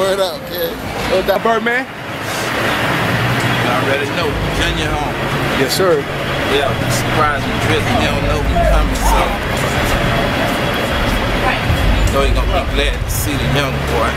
out. That, Word up, kid. Word up, Birdman. You already know. Junior home. Yes, sir. Yeah, surprise surprising Drizzy. He don't know we coming, so. So he gonna be glad to see the young boy.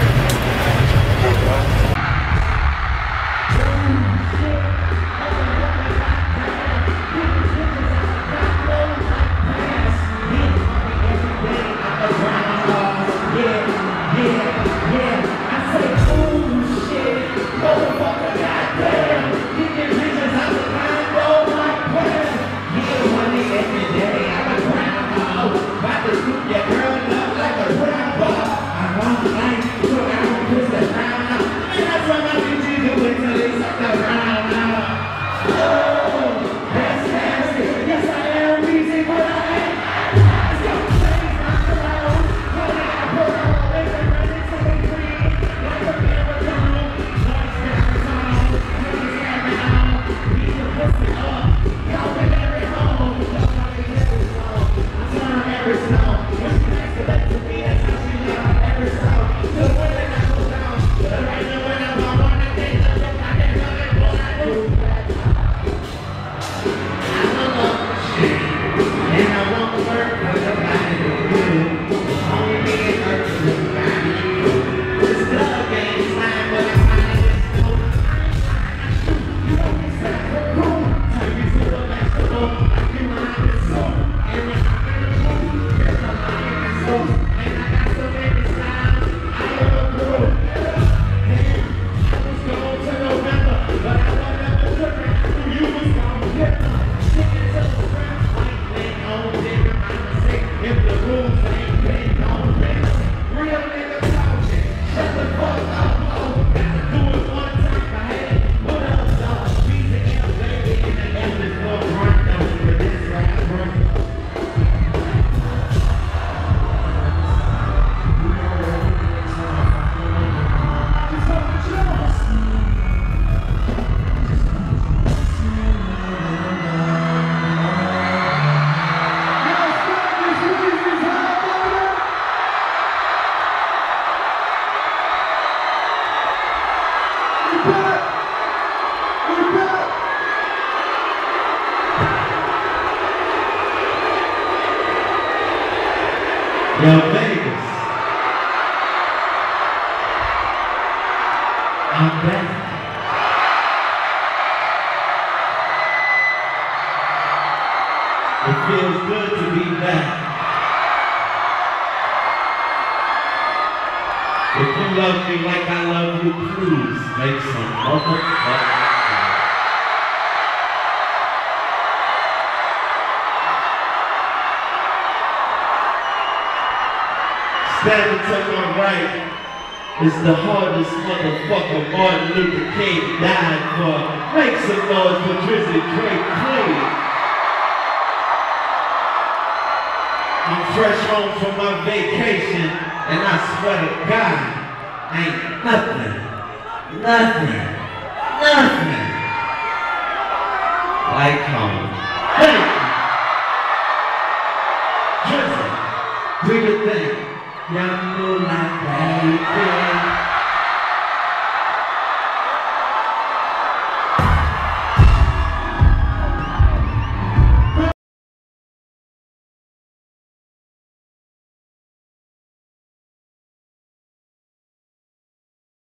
Vegas. I'm back. It feels good to be back. If you love me like I love you, please make some motherfucking standing to my right is the hardest motherfucker Martin Luther King died for. Make some noise for Drizzy Drake, please. I'm fresh home from my vacation, and I swear to God, ain't nothing, nothing, nothing like home. Thank you. Drizzy, do your thing.